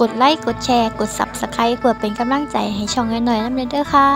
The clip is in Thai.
กดไลค์ กดแชร์ กด Subscribe เพื่อเป็นกำลังใจให้ช่องน้อยๆนำเด้อค่ะ